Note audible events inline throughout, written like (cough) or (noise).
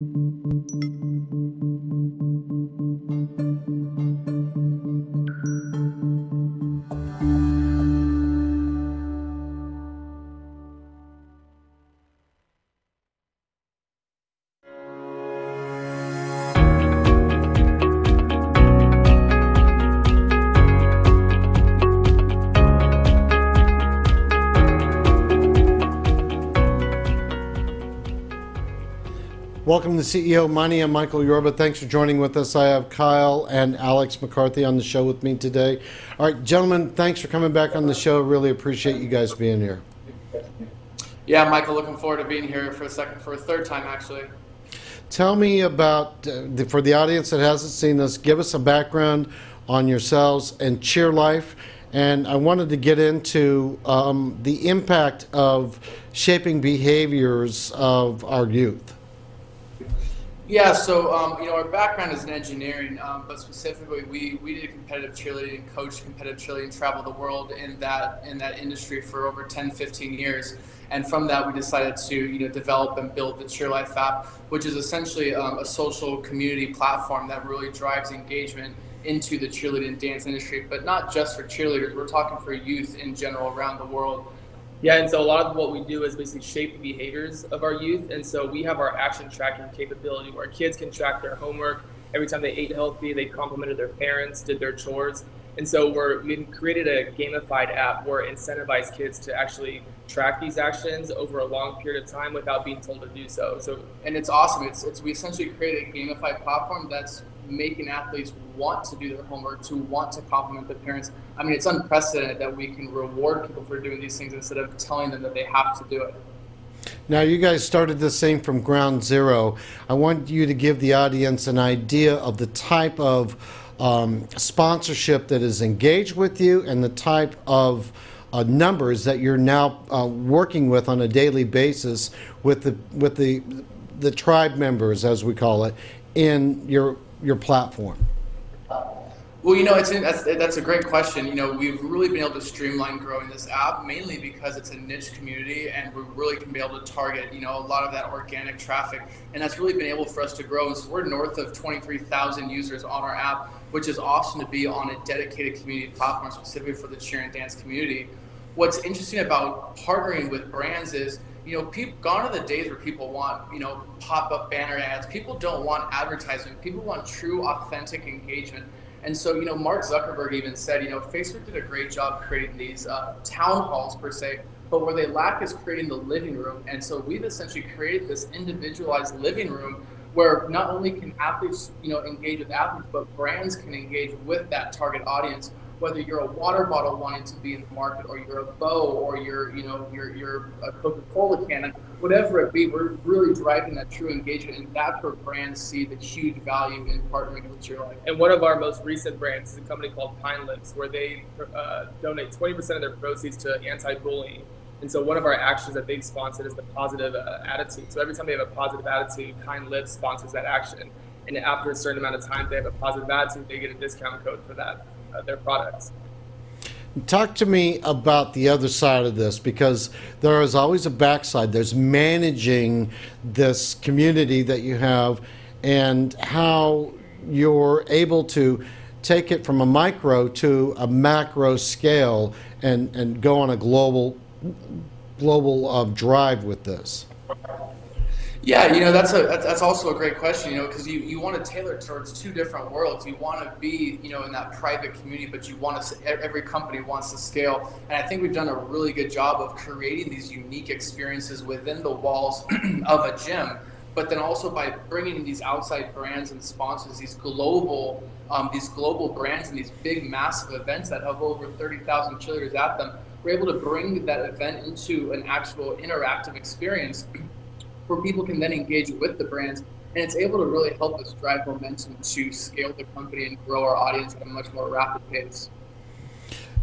Thank you. Welcome to CEO Money. I'm Michael Yorba. Thanks for joining with us. I have Kyle and Alex McCarthy on the show with me today. All right, gentlemen, thanks for coming back on the show. Really appreciate you guys being here. Yeah, Michael, looking forward to being here for a second, for a third time actually. Tell me about, uh, the, for the audience that hasn't seen this, give us a background on yourselves and CheerLife. And I wanted to get into um, the impact of shaping behaviors of our youth. Yeah, so um, you know our background is in engineering, um, but specifically we, we did competitive cheerleading, coached competitive cheerleading, traveled the world in that in that industry for over 10, 15 years, and from that we decided to you know develop and build the CheerLife app, which is essentially um, a social community platform that really drives engagement into the cheerleading dance industry, but not just for cheerleaders. We're talking for youth in general around the world. Yeah, and so a lot of what we do is basically shape the behaviors of our youth. And so we have our action tracking capability where kids can track their homework. Every time they ate healthy, they complimented their parents, did their chores. And so we're, we've created a gamified app where it incentivizes kids to actually track these actions over a long period of time without being told to do so. So, and it's awesome. It's, it's we essentially created a gamified platform that's making athletes want to do their homework, to want to compliment the parents. I mean, it's unprecedented that we can reward people for doing these things instead of telling them that they have to do it. Now, you guys started this thing from ground zero. I want you to give the audience an idea of the type of um, sponsorship that is engaged with you and the type of uh, numbers that you're now uh, working with on a daily basis with the with the the tribe members, as we call it, in your your platform? Well, you know, it's that's that's a great question. You know, we've really been able to streamline growing this app mainly because it's a niche community, and we really can be able to target you know a lot of that organic traffic, and that's really been able for us to grow. And so we're north of 23,000 users on our app, which is awesome to be on a dedicated community platform specifically for the cheer and dance community. What's interesting about partnering with brands is you know, people gone are the days where people want, you know, pop up banner ads. People don't want advertisement. People want true, authentic engagement. And so, you know, Mark Zuckerberg even said, you know, Facebook did a great job creating these uh, town halls per se, but where they lack is creating the living room. And so we've essentially created this individualized living room where not only can athletes, you know, engage with athletes, but brands can engage with that target audience whether you're a water bottle wanting to be in the market or you're a bow or you're you know you're, you're a coca-cola can whatever it be we're really driving that true engagement and that's where brands see the huge value in partnering with CheerLife and one of our most recent brands is a company called kind lips where they uh, donate 20% of their proceeds to anti-bullying. And so one of our actions that they've sponsored is the positive uh, attitude. So every time they have a positive attitude kind lips sponsors that action. And after a certain amount of time they have a positive attitude they get a discount code for that their products. Talk to me about the other side of this because there is always a backside. There's managing this community that you have and how you're able to take it from a micro to a macro scale and, and go on a global global uh, drive with this. Yeah, you know that's a that's also a great question. You know, because you, you want to tailor towards two different worlds. You want to be you know in that private community, but you want to every company wants to scale. And I think we've done a really good job of creating these unique experiences within the walls (clears throat) of a gym. But then also by bringing these outside brands and sponsors, these global um, these global brands and these big massive events that have over thirty thousand cheerleaders at them, we're able to bring that event into an actual interactive experience (clears throat) where people can then engage with the brands. And it's able to really help us drive momentum to scale the company and grow our audience at a much more rapid pace.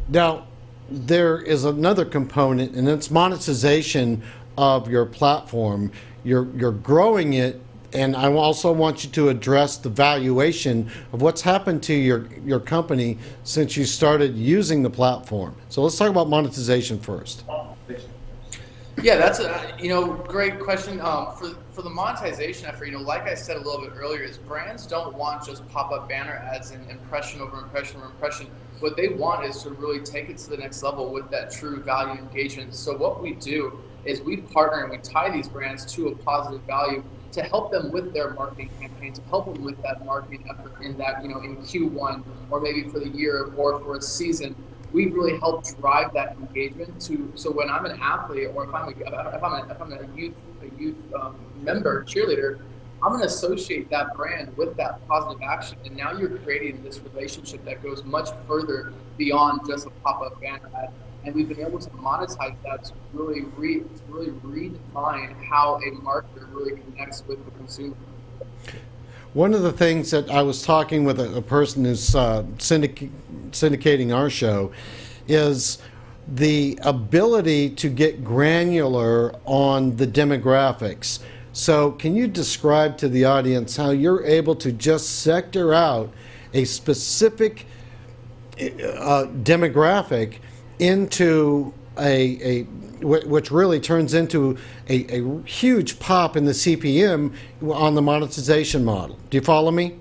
Now, there is another component, and it's monetization of your platform. You're, you're growing it, and I also want you to address the valuation of what's happened to your, your company since you started using the platform. So let's talk about monetization first. Yeah, that's a you know great question. Um, for for the monetization effort, you know, like I said a little bit earlier, is brands don't want just pop up banner ads and impression over impression over impression. What they want is to really take it to the next level with that true value engagement. So what we do is we partner and we tie these brands to a positive value to help them with their marketing campaign, to help them with that marketing effort in that you know in Q1 or maybe for the year or for a season we really help drive that engagement to so when I'm an athlete or if I'm a, if I'm a, if I'm a youth a youth um, member cheerleader I'm going to associate that brand with that positive action. And now you're creating this relationship that goes much further beyond just a pop-up banner ad. And we've been able to monetize that to really re, to really redefine how a marketer really connects with the consumer one of the things that I was talking with a, a person who's uh, syndic- syndicating our show is the ability to get granular on the demographics. So, can you describe to the audience how you're able to just sector out a specific uh, demographic into a, a which really turns into a, a huge pop in the CPM on the monetization model. Do you follow me?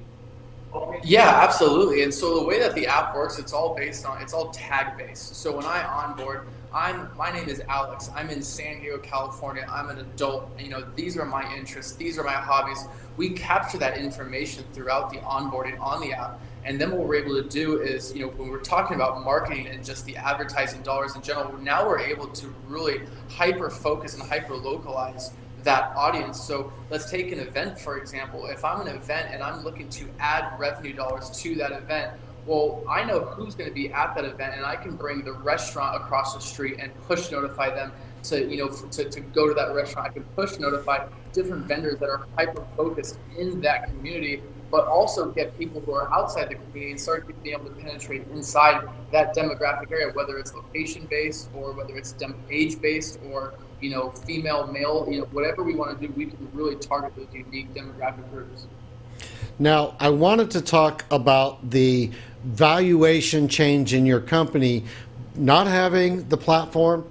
Yeah, absolutely. And so the way that the app works, it's all based on it's all tag based. So when I onboard, I'm my name is Alex. I'm in San Diego, California. I'm an adult. You know, these are my interests. These are my hobbies. We capture that information throughout the onboarding on the app. And then what we're able to do is, you know, when we're talking about marketing and just the advertising dollars in general, now we're able to really hyper focus and hyper localize that audience. So let's take an event, for example. If I'm an event and I'm looking to add revenue dollars to that event, well, I know who's going to be at that event, and I can bring the restaurant across the street and push notify them to, you know, to, to go to that restaurant. I can push notify different vendors that are hyper focused in that community but also get people who are outside the community and start being able to penetrate inside that demographic area, whether it's location based or whether it's age based or you know female, male, you know whatever we want to do, we can really target those unique demographic groups. Now, I wanted to talk about the valuation change in your company, not having the platform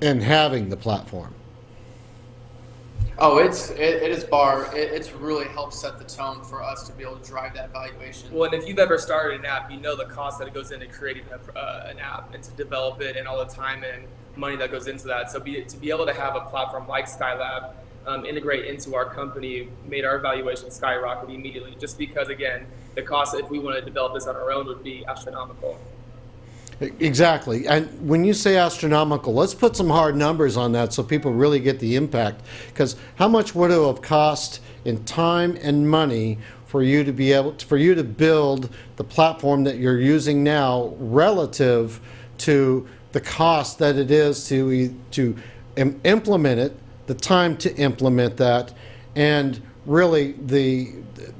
and having the platform. Oh, it's it, it is bar. It, it's really helped set the tone for us to be able to drive that valuation. Well, and if you've ever started an app, you know the cost that it goes into creating a, uh, an app and to develop it, and all the time and money that goes into that. So be, to be able to have a platform like Skylab um, integrate into our company made our valuation skyrocket immediately. Just because, again, the cost if we want to develop this on our own would be astronomical. Exactly. And when you say astronomical, let's put some hard numbers on that so people really get the impact. Because how much would it have cost in time and money for you to be able to, for you to build the platform that you're using now relative to the cost that it is to to implement it, the time to implement that, and really the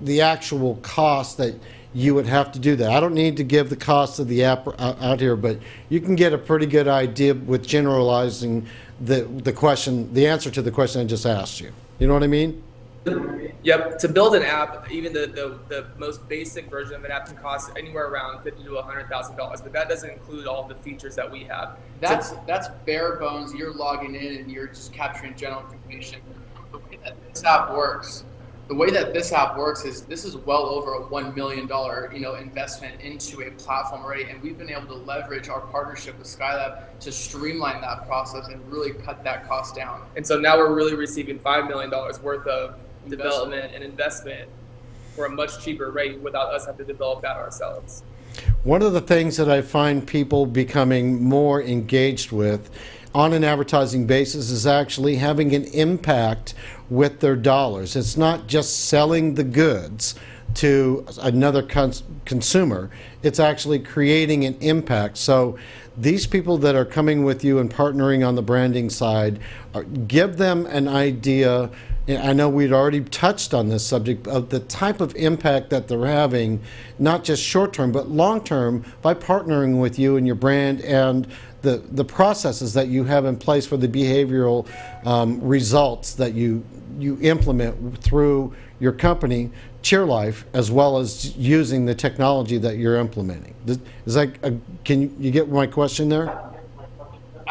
the actual cost that you would have to do that. I don't need to give the cost of the app uh, out here, but you can get a pretty good idea with generalizing the, the question, the answer to the question I just asked you. You know what I mean? Yep. To build an app, even the, the, the most basic version of an app can cost anywhere around fifty to hundred thousand dollars, but that doesn't include all the features that we have. That's so, that's bare bones. You're logging in and you're just capturing general information. The way that this app works the way that this app works is this is well over a one million dollar you know investment into a platform already, and we've been able to leverage our partnership with Skylab to streamline that process and really cut that cost down. And so now we're really receiving five million dollars worth of. Development and investment for a much cheaper rate without us having to develop that ourselves. One of the things that I find people becoming more engaged with on an advertising basis is actually having an impact with their dollars. It's not just selling the goods to another cons consumer, it's actually creating an impact. So these people that are coming with you and partnering on the branding side, are, give them an idea. I know we'd already touched on this subject of the type of impact that they're having, not just short term, but long term, by partnering with you and your brand and the, the processes that you have in place for the behavioral um, results that you, you implement through your company, CheerLife, as well as using the technology that you're implementing. Is that a, can you, you get my question there?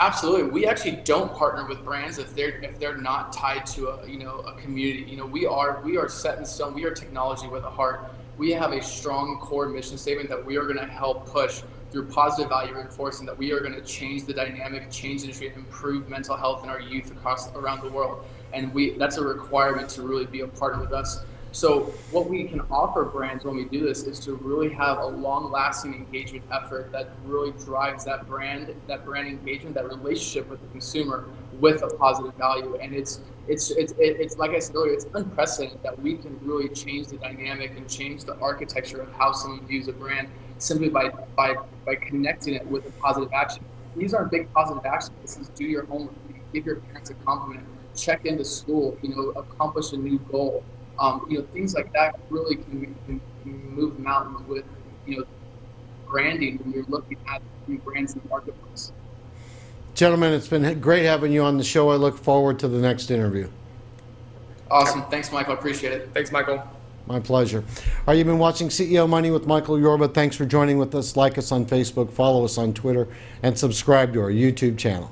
Absolutely. We actually don't partner with brands if they're if they're not tied to a you know a community. You know, we are we are set in stone. We are technology with a heart. We have a strong core mission statement that we are going to help push through positive value reinforcing that we are going to change the dynamic, change the industry, improve mental health in our youth across around the world. And we that's a requirement to really be a partner with us. So what we can offer brands when we do this is to really have a long-lasting engagement effort that really drives that brand, that brand engagement, that relationship with the consumer with a positive value. And it's it's it's it's like I said earlier, it's unprecedented that we can really change the dynamic and change the architecture of how someone views a brand simply by by by connecting it with a positive action. These aren't big positive actions. This is do your homework, give your parents a compliment, check into school, you know, accomplish a new goal um, you know, things like that really can, can, can move mountains with, you know, branding when you're looking at new brands in the marketplace. Gentlemen, it's been great having you on the show. I look forward to the next interview. Awesome. Thanks, Michael. I appreciate it. Thanks, Michael. My pleasure. All right, you've been watching CEO Money with Michael Yorba. Thanks for joining with us. Like us on Facebook, follow us on Twitter, and subscribe to our YouTube channel.